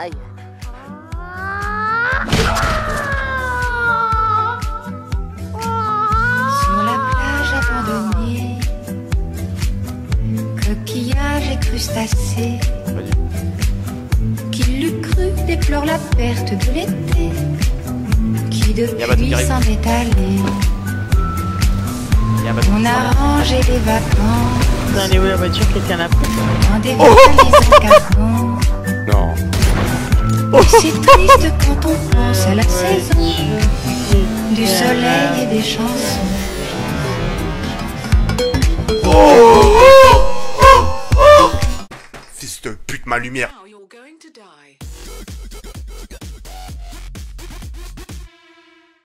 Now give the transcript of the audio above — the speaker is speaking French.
Aïe. Sur la plage abandonnée, coquillages et crustacés. Qui l'eût cru déplore la perte de l'été, qui depuis s'en est allé. On a rangé les vacances elle est où la voiture qui tient la porte dans des. Non. C'est triste quand on pense à la saison du soleil et des chansons. Oh, oh, oh, oh. Fils de pute, ma lumière.